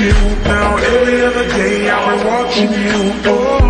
you. Now every other day I've been watching you. Oh.